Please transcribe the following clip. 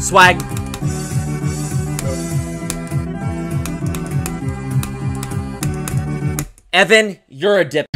Swag. Evan, you're a dip.